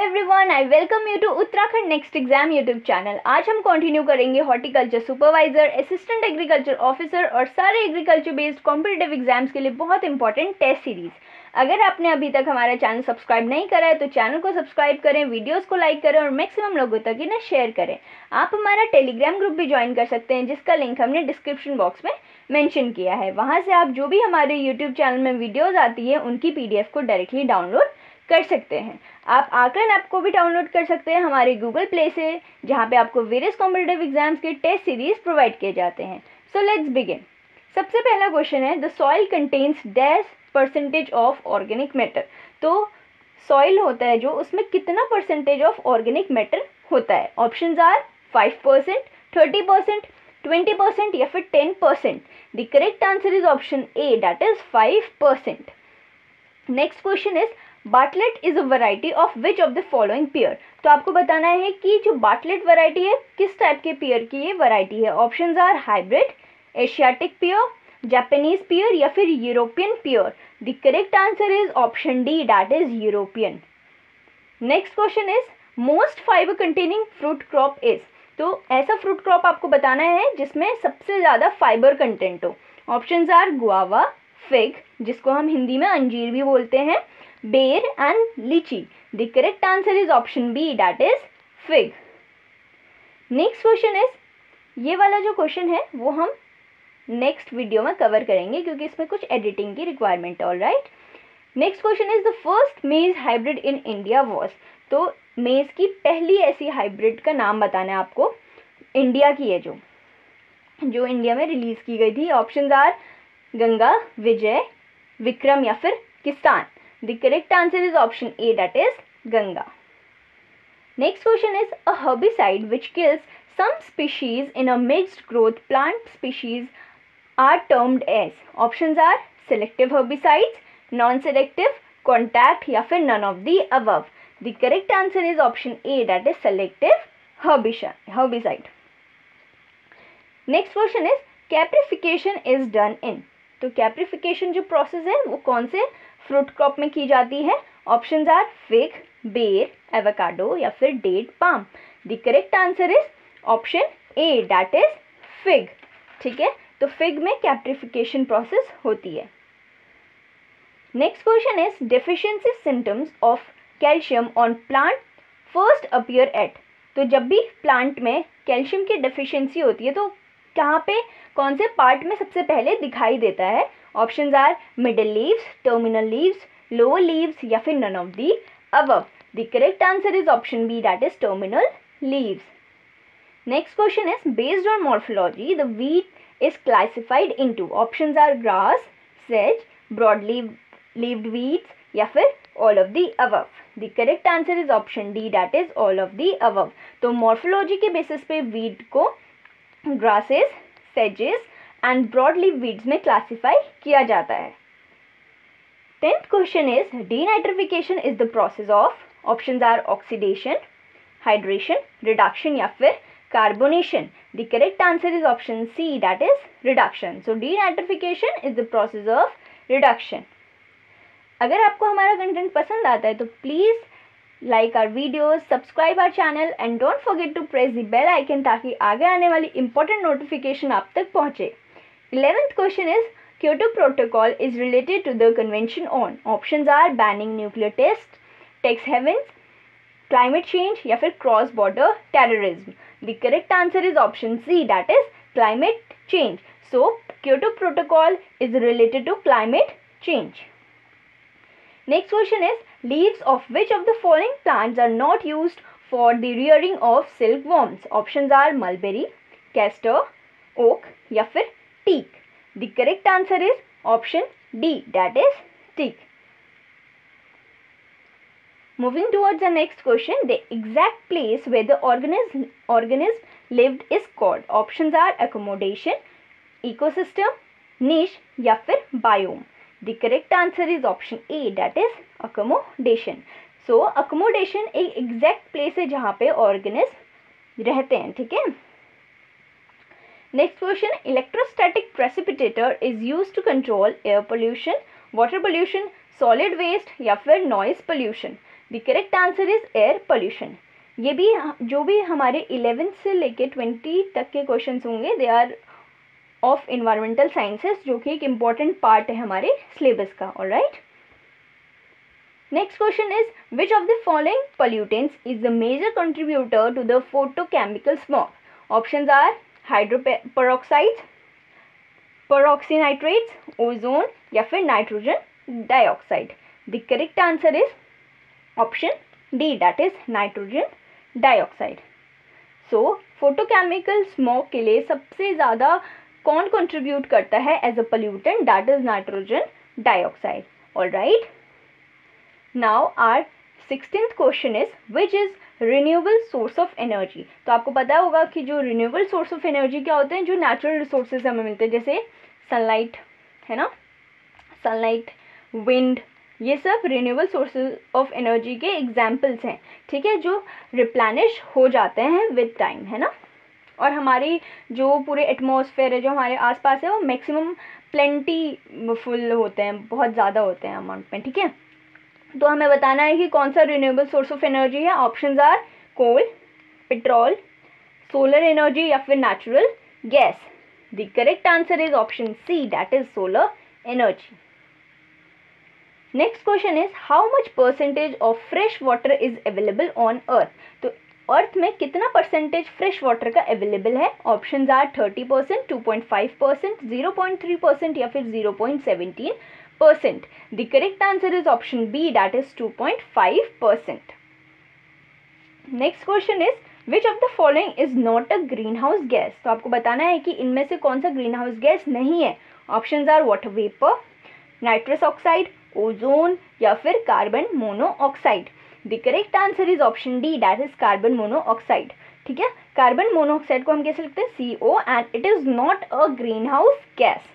Everyone I welcome you to Uttarakhand next exam YouTube channel आज हम continue करेंगे horticulture supervisor assistant agriculture officer और सारे agriculture based competitive exams के लिए बहुत इंपॉर्टेंट टेस्ट सीरीज़ अगर आपने अभी तक हमारा चैनल सब्सक्राइब नहीं करा है तो चैनल को सब्सक्राइब करें वीडियोस को लाइक करें और मैक्सिमम लोगों तक इन्हें शेयर करें. आप हमारा टेलीग्राम ग्रुप भी ज्वाइन कर सकते हैं, जिसका लिंक हमने डिस्क्रिप्शन बॉक्स में मेंशन किया है. वहाँ से आप जो भी हमारे यूट्यूब चैनल में वीडियोज़ आती है, उनकी पीडीएफ को डायरेक्टली डाउनलोड कर सकते हैं। आप आकलन ऐप को भी डाउनलोड कर सकते हैं हमारे गूगल प्ले से, जहाँ पे आपको वेरियस कॉम्पिटेटिव एग्ज़ाम्स के टेस्ट सीरीज़ प्रोवाइड किए जाते हैं। सो लेट्स बिगिन सबसे पहला क्वेश्चन है the soil contains dash percentage of organic matter तो सॉइल होता है जो, उसमें कितना परसेंटेज ऑफ़ ऑर्गेनिक मैटर होता है? Option are five percent thirty percent twenty percent या फिर ten percent the correct answer is option A that is five percent next question is Bartlett is a variety of which of the following pear. तो आपको बताना है कि जो बाटलेट variety है, किस टाइप के पेयर की ये वैरायटी है? Options are hybrid, Asiatic pear, Japanese pear या फिर European pear. The correct answer is option D that is European next question is most fibre containing fruit crop is तो ऐसा फ्रूट क्रॉप आपको बताना है जिसमें सबसे ज़्यादा फाइबर कंटेंट हो। ऑप्शंस आर गुआवा फिग जिसको हम हिंदी में अंजीर भी बोलते हैं ber and litchi the correct answer is option B that is fig next question is ये वाला जो क्वेश्चन है, वो हम नेक्स्ट वीडियो में कवर करेंगे, क्योंकि इसमें कुछ एडिटिंग की requirement all right next question is the first maize hybrid in India was तो मेज की पहली ऐसी हाइब्रिड का नाम बताना है आपको इंडिया की है जो। जो इंडिया में रिलीज़ की गई थी ऑप्शन आर गंगा, विजय, विक्रम या फिर Kisan. The correct answer is option A that is Ganga next question is a herbicide which kills some species in a mixed growth plant species are termed as options are selective herbicides non-selective contact या फिर none of the above the correct answer is option A that is selective herbicide next question is caprification is done in तो कैप्रिफिकेशन जो process है वो कौन से fruit crop में की जाती है। Options are fig ber avocado या फिर date palm the correct answer is option A that is fig ठीक है? तो फिग में कैप्रिफिकेशन प्रोसेस होती है। Next question is deficiency symptoms of calcium on plant first appear at तो जब भी प्लांट में कैल्शियम की डेफिशिएंसी होती है तो कहाँ पे कौन से पार्ट में सबसे पहले दिखाई देता है? Option are middle leaves terminal leaves lower leaves या फिर none of the above the correct answer is option B that is terminal leaves next question is based on morphology the wheat is classified into options are grass says broad leaved weeds या फिर all of the above the correct answer is option D that is all of the above तो morphology के basis पे wheat को grasses सेजेस and broadly weeds में classify किया जाता है। Tenth question is denitrification is the process of options are oxidation hydration reduction या फिर carbonation the correct answer is option C that is reduction so denitrification is the process of reduction अगर आपको हमारा content पसंद आता है तो please like our videos subscribe our channel and don't forget to press the bell icon ताकि आगे आने वाली इंपॉर्टेंट नोटिफिकेशन आप तक पहुँचे। Eleventh question is Kyoto protocol is related to the convention on options are banning nuclear test tax havens climate change या फिर cross border terrorism the correct answer is option C that is climate change so Kyoto protocol is related to climate change Next question is leaves of which of the following plants are not used for the rearing of silkworms? Options are mulberry, castor, oak या फिर teak. The correct answer is option D that is teak. Moving towards the next question, the exact place where the organism, organism lived is called. Options are accommodation, ecosystem, niche या फिर biome. The correct answer is option A that is accommodation. So accommodation एक exact place है जहाँ पे organism रहते हैं ठीक है Next question electrostatic precipitator is used to control air pollution, water pollution, solid waste या फिर noise pollution. The correct answer is air pollution ये भी जो भी हमारे इलेवेंथ से लेके ट्वेंटी तक के क्वेश्चन होंगे they are of environmental sciences जो कि एक इंपॉर्टेंट पार्ट है हमारे सिलेबस का और right next question is which of the following pollutants is the major contributor to the photochemical smog option are hydroperoxide peroxynitrates ozone या फिर nitrogen dioxide the correct answer is option D that is nitrogen dioxide so photochemical smoke के लिए सबसे ज़्यादा कौन contribute करता है as a pollutant that is nitrogen dioxide all right now our sixteenth question is which is renewable source of energy तो आपको पता होगा कि जो रिन्यूएबल सोर्स ऑफ़ एनर्जी क्या होते हैं? जो नेचुरल रिसोर्सेज हमें मिलते हैं, जैसे सनलाइट है ना? सनलाइट विंड ये सब रिन्यूएबल सोर्सेज ऑफ़ एनर्जी के एग्जाम्पल्स हैं, ठीक है? जो रिप्लानिश हो जाते हैं विद टाइम है ना? और हमारी जो पूरे एटमॉस्फेयर है, जो हमारे आसपास है, वो मैक्सिमम प्लेंटी फुल होते हैं, बहुत ज़्यादा होते हैं अमाउंट में, ठीक है? तो हमें बताना है कि कौन सा रिन्यूएबल सोर्स ऑफ़ एनर्जी है? Option are coal petrol solar energy या फिर natural gas the correct answer is option C that is solar energy next question is how much percentage of fresh water is available on earth तो earth में कितना percentage fresh water का available है? Option are thirty percent two point five percent zero point three percent या फिर zero point seventeen percent the correct answer is option B that is two point five percent next question is which of the following is not a green house gas तो आपको बताना है कि इनमें से कौन सा ग्रीन हाउस गैस नहीं है? Option are water vapour nitrous oxide ozone या फिर carbon monoxide the correct answer is option D that is carbon monoxide ठीक है? कार्बन मोनोऑक्साइड को हम कैसे लिखते हैं? C O and it is not a green house gas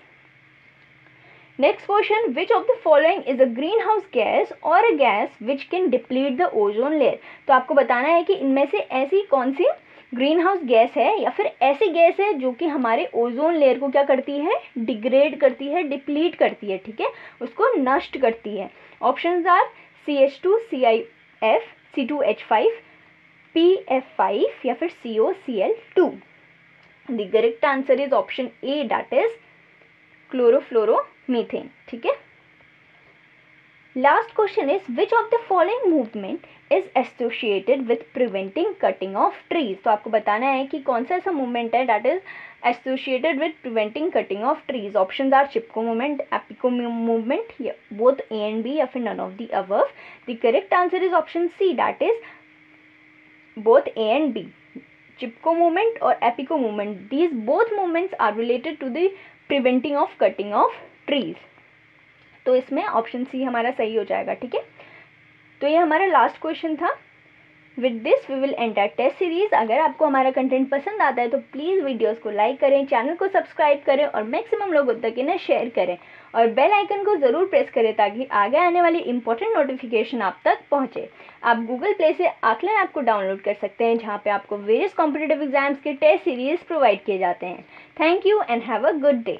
next question which of the following is a green house gas और a gas which can deplete the ozone layer तो आपको बताना है कि इनमें से ऐसी कौन सी ग्रीन हाउस गैस है या फिर ऐसी गैस है जो कि हमारे ओजोन लेयर को क्या करती है? डिग्रेड करती है डिप्लीट करती है, ठीक है? उसको नष्ट करती है. Option are C H two C I F C two H five P F five या फिर C O C L two the correct answer is option A that is chlorofluoromethane ठीक है? Last question is which of the following movement is associated with preventing cutting of trees तो आपको बताना है कि कौन सा ऐसा मूवमेंट है that is associated with preventing cutting of trees option are Chipko movement Appiko movement both A and B या फिर none of the above the correct answer is option C that is both A and B Chipko movement और Appiko movement these both movements are related to the preventing of cutting of trees तो इसमें option C हमारा सही हो जाएगा, ठीक है? तो ये हमारा लास्ट क्वेश्चन था। With this we will enter test series अगर आपको हमारा कंटेंट पसंद आता है तो प्लीज़ वीडियोस को लाइक करें चैनल को सब्सक्राइब करें और मैक्सिमम लोगों तक इन्हें शेयर करें। और बेल आइकन को ज़रूर प्रेस करें ताकि आगे आने वाली इंपॉर्टेंट नोटिफिकेशन आप तक पहुँचे। आप गूगल प्ले से आकलन ऐप को डाउनलोड कर सकते हैं, जहाँ पे आपको वेरियस कॉम्पिटेटिव एग्ज़ाम्स के टेस्ट सीरीज़ प्रोवाइड किए जाते हैं। Thank you and have a good day